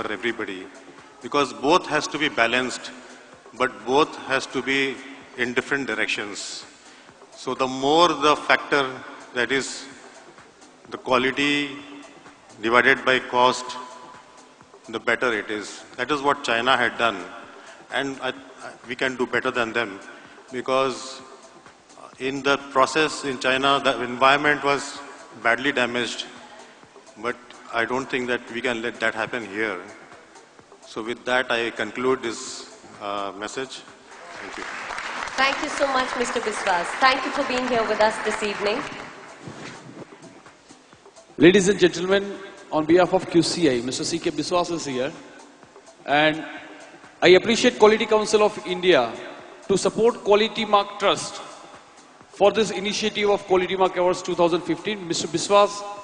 for everybody. Because both has to be balanced but both has to be in different directions. So the more the factor that is the quality divided by cost the better it is. That is what china had done. And I, we can do better than them. Because in the process in china the environment was badly damaged. But I don't think that we can let that happen here. So with that, I conclude this uh, message. Thank you. Thank you so much, Mr. Biswas. Thank you for being here with us this evening. Ladies and gentlemen, on behalf of QCI, Mr. C.K. Biswas is here. And I appreciate Quality Council of India to support Quality Mark Trust for this initiative of Quality Mark Awards 2015. Mr. Biswas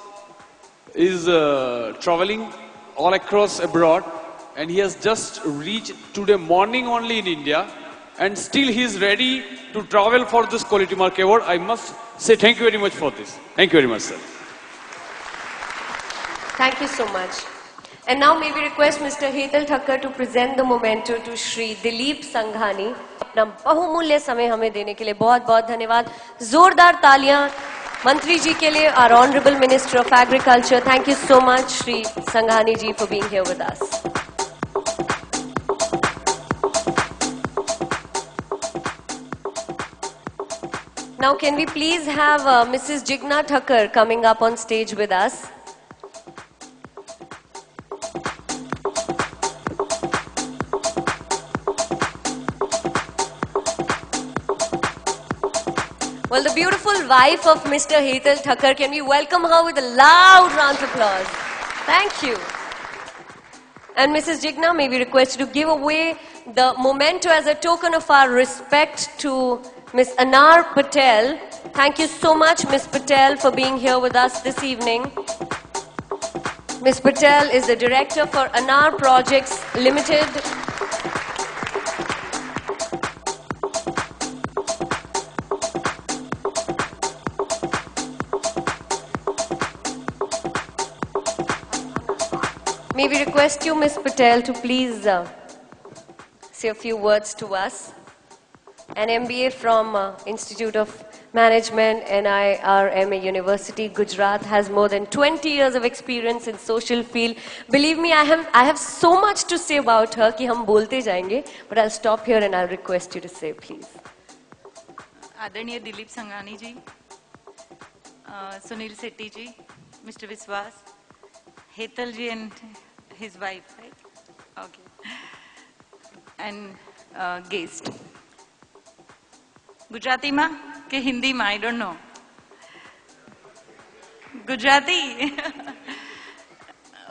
is uh, traveling all across abroad and he has just reached today morning only in India and still he is ready to travel for this Quality Mark Award. I must say thank you very much for this. Thank you very much, sir. Thank you so much. And now may we request Mr. Hetal Thakkar to present the memento to Shri Dilip Sanghani. अपना बहुमूल्य समय हमें देने के लिए बहुत बहुत धन्यवाद जोरदार तालियां Mantri ji ke liye, our Honorable Minister of Agriculture, thank you so much, Sri Sanghani ji, for being here with us. Now, can we please have uh, Mrs. Jigna Thakur coming up on stage with us? Wife of Mr. Hetal Thakkar, can we welcome her with a loud round of applause? Thank you. And Mrs. Jigna, may we request you to give away the memento as a token of our respect to Miss Anar Patel. Thank you so much, Miss Patel, for being here with us this evening. Miss Patel is the director for Anar Projects Limited. We request you, Ms. Patel, to please uh, say a few words to us. An MBA from uh, Institute of Management, NIRMA University, Gujarat has more than 20 years of experience in social field. Believe me, I have, I have so much to say about her कि हम बोलते जाएंगे, but I'll stop here and I'll request you to say, please. आदरणीय Dilip Sangani ji, Sunil Shetty Ji, Mr. Viswas, Hetal ji and his wife, right? Okay. And uh, guest. Gujarati ma? Ke Hindi ma? I don't know. Gujarati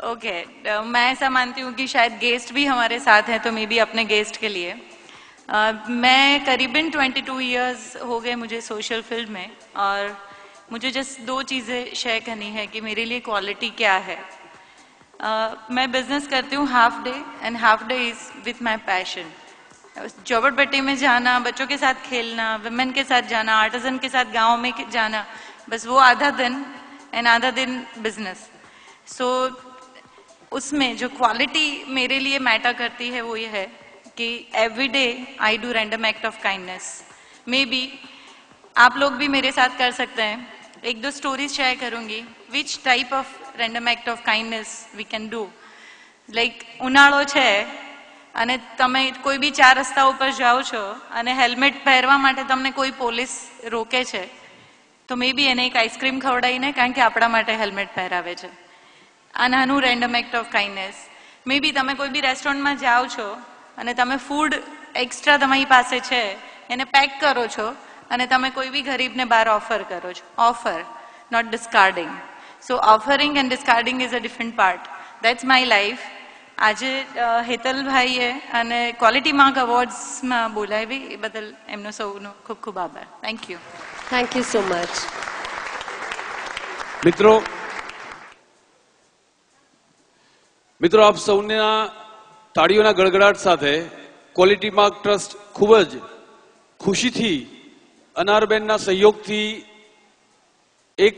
okay okay, uh, मैं ऐसा मानती हूँ कि शायद guest भी हमारे साथ हैं तो मे बी अपने गेस्ट के लिए uh, मैं करीबन 22 इयर्स हो गए मुझे सोशल फ़ील्ड में और मुझे जस्ट दो चीज़ें शेयर करनी है कि मेरे लिए क्वालिटी क्या है मैं बिज़नेस करती हूँ half day and half day is with my passion चौबटपट्टी में जाना बच्चों के साथ खेलना वुमेन के साथ जाना आर्टिजन के साथ गाँव में जाना बस वो आधा दिन एंड आधा दिन बिज़नेस सो so, उसमें जो क्वालिटी मेरे लिए मैटर करती है वो ये है कि every day I do random act of kindness maybe आप लोग भी मेरे साथ कर सकते हैं। एक दो स्टोरीज शेयर करूँगी। Which type of random act of kindness we can do like ઉનાળો છે, અને તમે કોઈ બી ચાર રસ્તા ઉપર જાઓ છો, અને હેલ્મેટ પહેરવા માટે તમને કોઈ પોલીસ રોકે છે, તો મે બી એને એક આઈસ્ક્રીમ ખવડાવીને, કારણ કે આપણા માટે હેલ્મેટ પહેરાવે છે. આ નાનું random act of kindness maybe તમે કોઈ બી રેસ્ટોરન્ટમાં જાઓ છો, અને તમે ફૂડ એક્સ્ટ્રા તમારી પાસે છે, એને પેક કરો છો, અને તમે કોઈ બી ગરીબને બહાર ઓફર કરો છો. Offer not discarding so offering and discarding is a different part that's my life આજે હેતલભાઈએ અને ક્વોલિટી માર્ક અવોર્ડ્સમાં બોલાવી એ બદલ એમનો સૌનો ખૂબ ખૂબ આભાર. Thank you thank you so much મિત્રો મિત્રો આપ સૌના તાળીઓના ગડગડાટ સાથે ક્વોલિટી માર્ક ટ્રસ્ટ ખૂબ જ ખુશીથી અનારબેનના સહયોગથી એક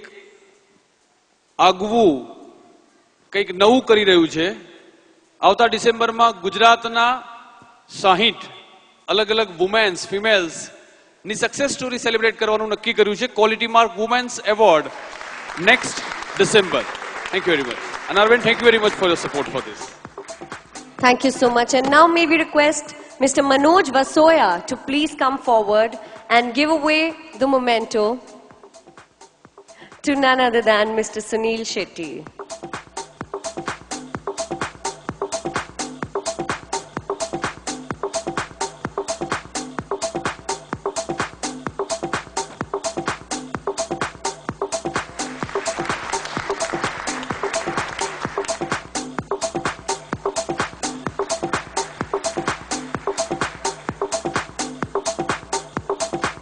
આગવું કંઈક નવું કરી રહ્યું છે આવતા ડિસેમ્બરમાં ગુજરાતના સાહીઠ અલગ અલગ વુમેન્સ ફિમેલ્સ ની સક્સેસ સ્ટોરી સેલિબ્રેટ કરવાનું નક્કી કર્યું છે quality mark women's award next December thank you very much અને Arvind thank you very much for your support for this Thank you so much. And now may we request Mr. Manoj Vasoya to please come forward and give away the memento to none other than Mr. Sunil Shetty.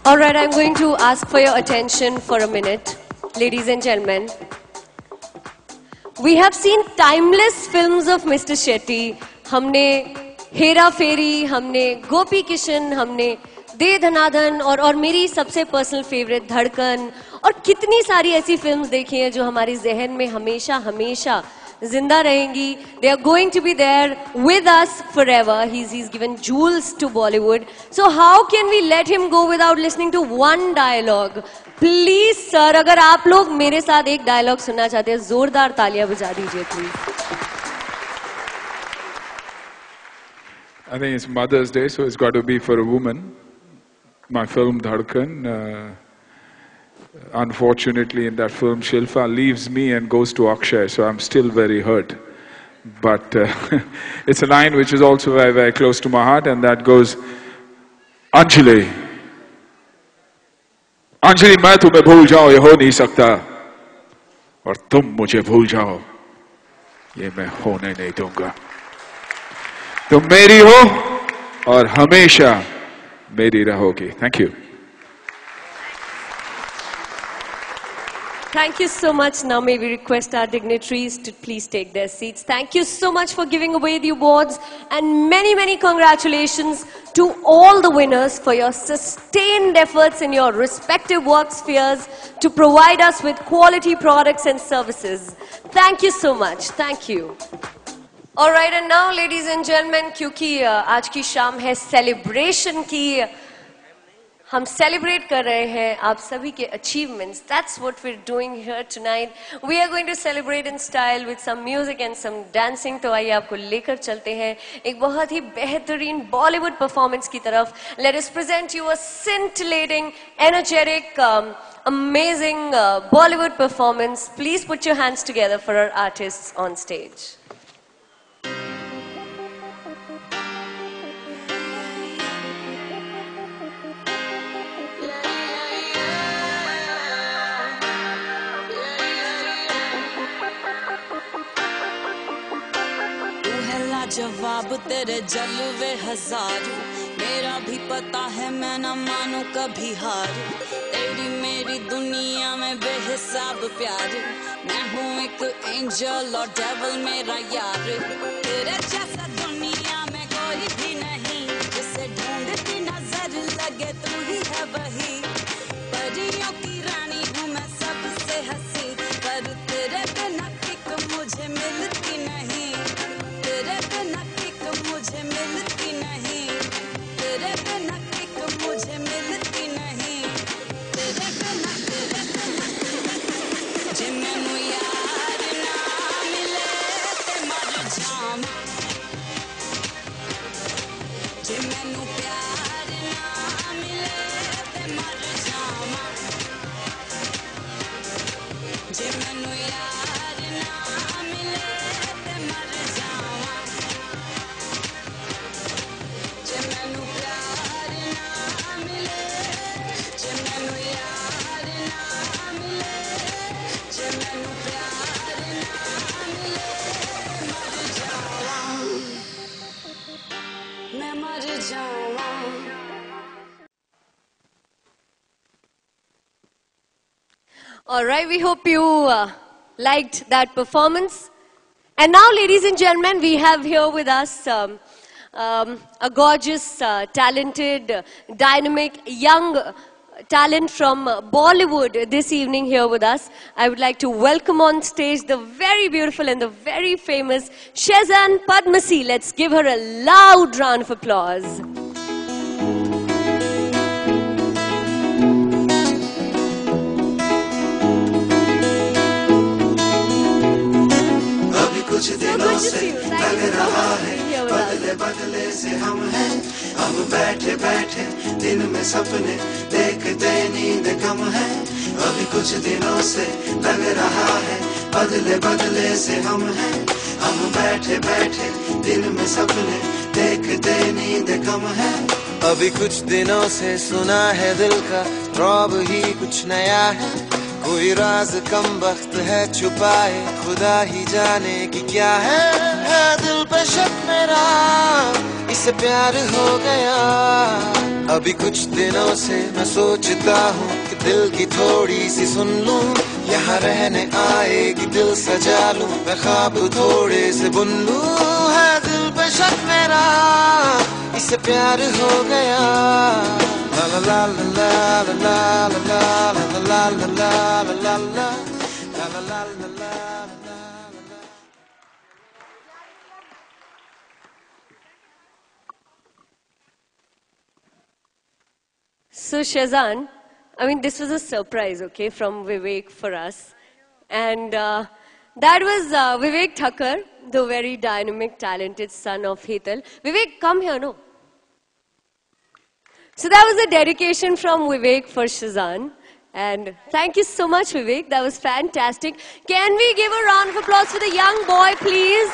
All right, I'm going to ask for your attention for a minute, ladies and gentlemen. We have seen timeless films of Mr. Shetty. हमने हेरा फेरी हमने गोपी किशन हमने दे धनाधन और और मेरी सबसे personal favourite धड़कन और कितनी सारी ऐसी फिल्म्स देखी हैं जो हमारे जहन में हमेशा हमेशा ज़िंदा रहेंगी they are going to be there with us forever he is given jewels to Bollywood so how can we let him go without listening to one dialogue please sir अगर आप लोग मेरे साथ एक डायलॉग सुनना चाहते हैं जोरदार तालियाँ बजा दीजिए please I think it's Mother's Day, so it's got to be for a woman. My film Dhadkan. Uh, unfortunately, in that film, Shilpa leaves me and goes to Akshay, so I'm still very hurt. But uh, it's a line which is also very, very close to my heart, and that goes Anjali. Anjali मैं तुम्हें भूल जाओ ये हो नहीं सकता और तुम मुझे भूल जाओ ये मैं होने नहीं दूँगा तुम मेरी हो और हमेशा मेरी रहोगी thank you Thank you so much. Now may we request our dignitaries to please take their seats. Thank you so much for giving away the awards and many, many congratulations to all the winners for your sustained efforts in your respective work spheres to provide us with quality products and services. Thank you so much. Thank you. All right, and now, ladies and gentlemen, क्योंकि uh, आज की शाम है celebration की हम celebrate कर रहे हैं आप सभी के achievements that's what we are doing here tonight we are going to celebrate in style with some music and some dancing तो आइए आपको लेकर चलते हैं एक बहुत ही बेहतरीन बॉलीवुड परफॉर्मेंस की तरफ़. Let us present you a scintillating energetic amazing Bollywood performance please put please hands together for together for on artists लाजवाब तेरे जलवे हज़ार। मेरा भी पता है मैं ना मानू कभी हार। तेरी मेरी दुनिया में बेहिसाब प्यार। मैं हूँ एक एंजल और डेवल मेरा यार। तेरे जैसा दुनिया में कोई भी नहीं। All right, we hope you uh, liked that performance. And now, ladies and gentlemen, we have here with us um, um, a gorgeous, uh, talented, uh, dynamic, young talent from uh, Bollywood this evening here with us. I would like to welcome on stage the very beautiful and the very famous Shazahn Padamsee. Let's give her a loud round of applause. कुछ दिनों से लग रहा है. बदले बदले से हम हैं। अब बैठे बैठे दिन में सपने देखते नींद कम है। अभी कुछ दिनों से लग रहा है। बदले बदले से हम हैं। हम बैठे बैठे दिन में सपने देखते नींद कम है। अभी कुछ दिनों से सुना है दिल का रौब ही कुछ नया है। कोई राज कम वक्त है छुपाए, खुदा ही जाने की क्या है। है दिल पे शक मेरा इसे प्यार हो गया। अभी कुछ दिनों से मैं सोचता हूँ कि दिल की थोड़ी सी सुन लूँ, यहाँ रहने आएगी दिल सजा लूँ, मैं ख्वाब थोड़े से बुन लूँ। है दिल पे शक मेरा इसे प्यार हो गया। So Shazahn, I mean, this was a surprise, okay, from Vivek for us. And uh, that was uh, Vivek Thakur, the very dynamic, talented son of Hetal. Vivek, come here, no. So that was a dedication from Vivek for Shazahn. And thank you so much, Vivek. That was fantastic. Can we give a round of applause for the young boy, please?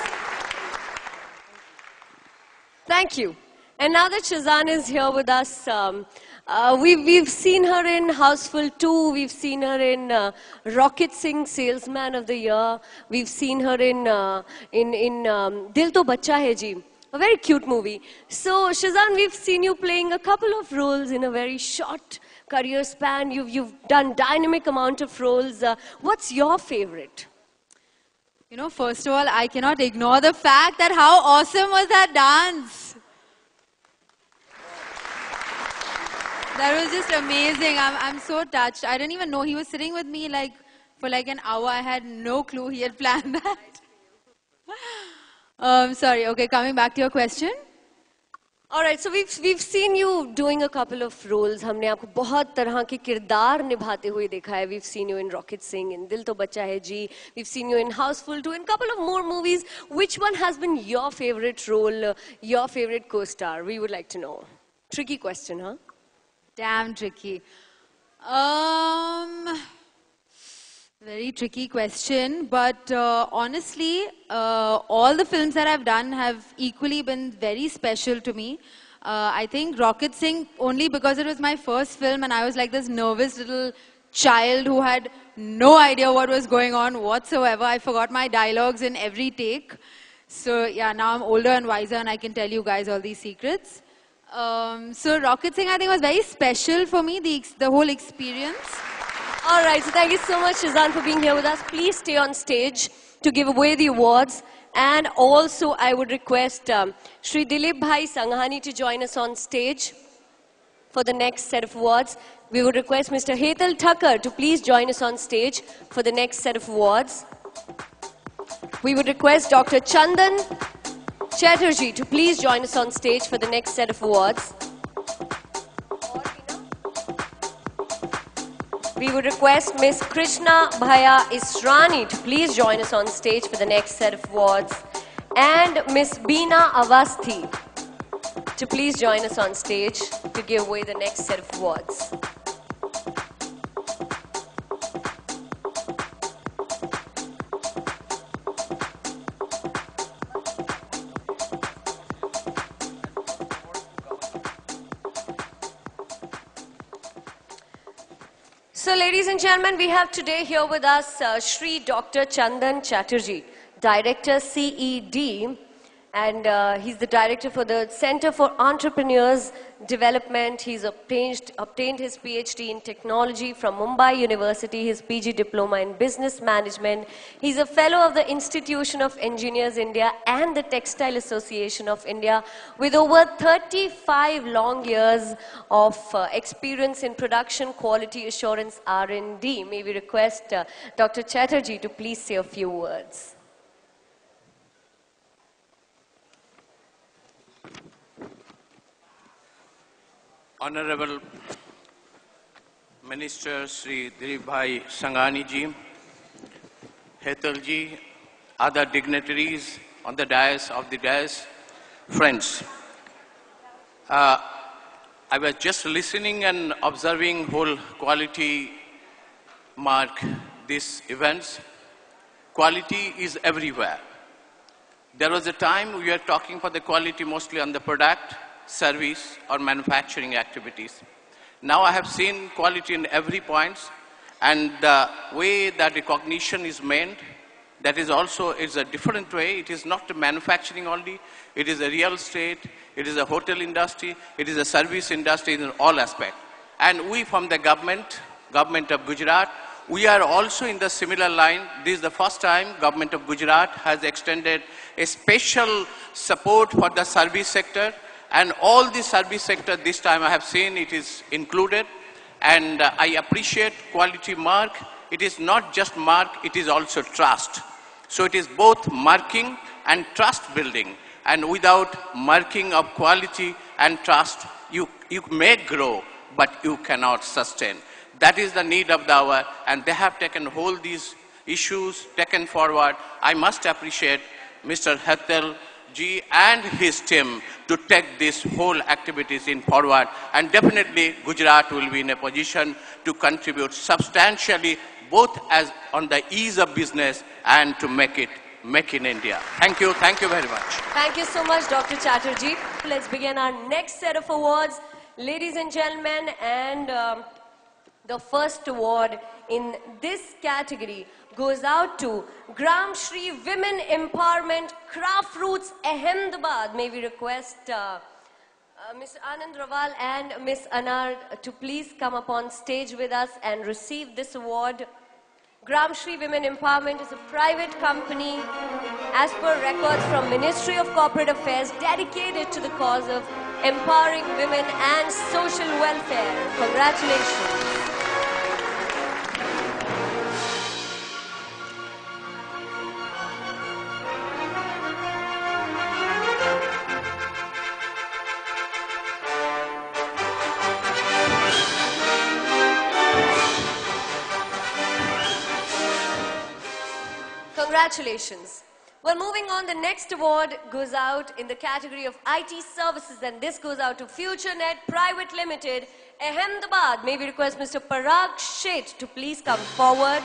Thank you. And now that Shazahn is here with us, um, uh, we've, we've seen her in Housefull 2, we've seen her in uh, Rocket Singh Salesman of the Year, we've seen her in, uh, in, in um, Dil Toh Baccha Hai Ji, a very cute movie. So, Shazahn, we've seen you playing a couple of roles in a very short career span. You've, you've done dynamic amount of roles. Uh, what's your favorite? You know, first of all, I cannot ignore the fact that how awesome was that dance. That was just amazing. I'm, I'm so touched. I didn't even know he was sitting with me like for like an hour. I had no clue he had planned that. Um, sorry, okay, coming back to your question. All right, so we've we've seen you doing a couple of roles. हमने आपको बहुत तरह के किरदार निभाते We've seen you in Rocket Singh, in Dil To Hai Ji. We've seen you in Housefull 2, in couple of more movies. Which one has been your favorite role, your favorite co-star? We would like to know. Tricky question, huh? Damn tricky. Um very tricky question, but uh, honestly, uh, all the films that I've done have equally been very special to me. Uh, I think Rocket Singh only because it was my first film and I was like this nervous little child who had no idea what was going on whatsoever. I forgot my dialogues in every take. So yeah, now I'm older and wiser and I can tell you guys all these secrets. Um, so Rocket Singh I think was very special for me, the, the whole experience. All right, so thank you so much, Shazahn, for being here with us. Please stay on stage to give away the awards. And also, I would request um, Shri Dilip Bhai Sanghani to join us on stage for the next set of awards. We would request Mr. Hetal Thakkar to please join us on stage for the next set of awards. We would request Dr. Chandan Chatterjee to please join us on stage for the next set of awards. We would request Miss Krishna Bhaya Israni to please join us on stage for the next set of awards. And Miss Beena Avasthi to please join us on stage to give away the next set of awards. So, ladies and gentlemen, we have today here with us uh, Shri Dr. Chandan Chatterjee, Director CED. And uh, he's the director for the Center for Entrepreneurs Development. He's obtained, obtained his PhD in technology from Mumbai University, his PG diploma in business management. He's a fellow of the Institution of Engineers India and the Textile Association of India with over 35 long years of uh, experience in production quality assurance R&D. May we request uh, Dr. Chatterjee to please say a few words. Honorable Minister Sri Dilip Sanghani ji, Hetal ji, other dignitaries on the dais of the dais, friends. Uh, I was just listening and observing whole quality mark these events. Quality is everywhere. There was a time we were talking for the quality mostly on the product, service or manufacturing activities. Now I have seen quality in every point and the way that recognition is made, that is also is a different way. It is not manufacturing only, it is a real estate, it is a hotel industry, it is a service industry in all aspects. And we from the government, government of Gujarat, we are also in the similar line. This is the first time government of Gujarat has extended a special support for the service sector and all the service sector this time I have seen it is included and uh, I appreciate quality mark. It is not just mark, it is also trust. So it is both marking and trust building. And without marking of quality and trust, you, you may grow, but you cannot sustain. That is the need of the hour, and they have taken all these issues taken forward. I must appreciate Mr. Hetal Ji and his team to take these whole activities in forward. And definitely Gujarat will be in a position to contribute substantially both as on the ease of business and to make it make in India. Thank you. Thank you very much. Thank you so much, Dr. Chatterjee. Let's begin our next set of awards. Ladies and gentlemen, and um, the first award in this category goes out to Gram Shri Women Empowerment Craft Roots Ahmedabad. May we request uh, uh, Ms. Anand Raval and Ms. Anar to please come up on stage with us and receive this award. Gram Shri Women Empowerment is a private company as per records from Ministry of Corporate Affairs dedicated to the cause of empowering women and social welfare. Congratulations. Congratulations. Well, moving on, the next award goes out in the category of IT services, and this goes out to FutureNet Private Limited, Ahmedabad. May we request Mr. Parag Sheth to please come forward.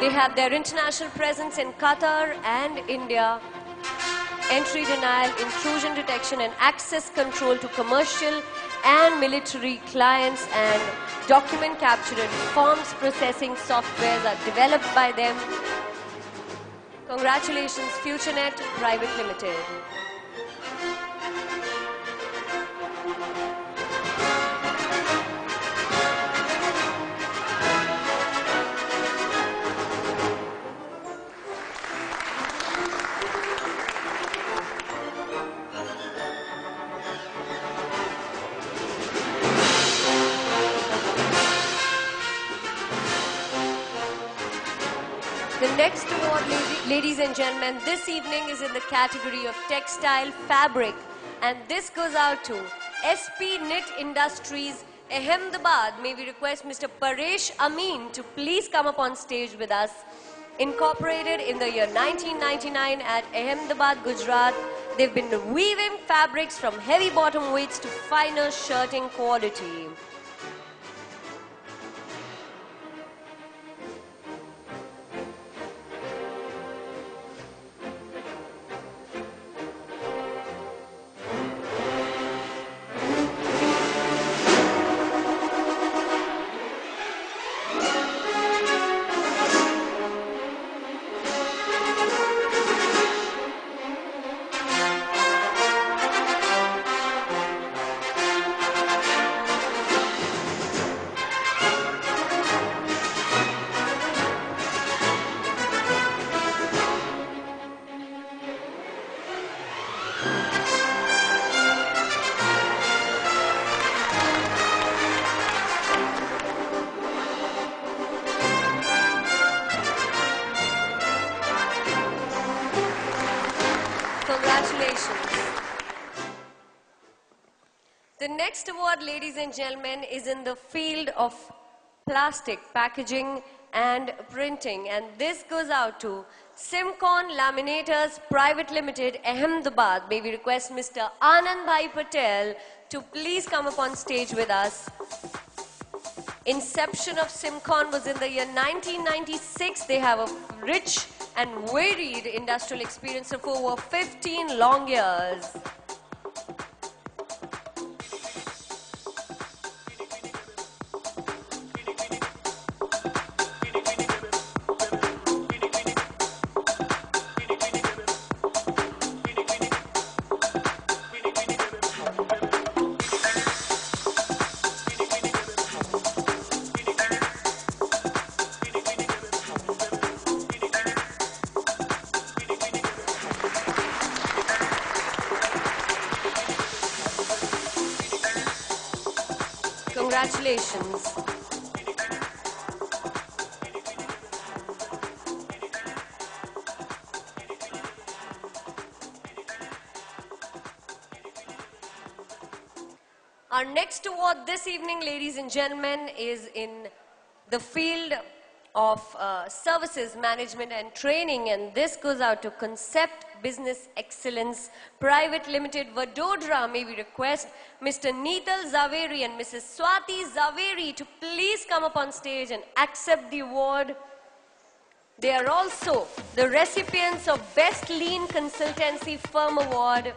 They have their international presence in Qatar and India. Entry denial, intrusion detection, and access control to commercial and military clients and document capture and forms processing softwares are developed by them. Congratulations, FutureNet Private Limited. Ladies and gentlemen, this evening is in the category of textile fabric. And this goes out to SP Knit Industries, Ahmedabad. May we request Mr. Paresh Amin to please come up on stage with us. Incorporated in the year 1999 at Ahmedabad, Gujarat, they've been weaving fabrics from heavy bottom weights to finer shirting quality. Ladies and gentlemen, is in the field of plastic packaging and printing. And this goes out to Simcon Laminators Private Limited, Ahmedabad. May we request Mr. Anand Bhai Patel to please come up on stage with us. Inception of Simcon was in the year 1996. They have a rich and varied industrial experience of over 15 long years. Congratulations. Our next award this evening, ladies and gentlemen, is in the field of uh, services management and training, and this goes out to Concept Business Excellence Private Limited, Vadodara. May we request Mr. Neetal Zaveri and Mrs. Swati Zaveri to please come up on stage and accept the award. They are also the recipients of Best Lean Consultancy Firm Award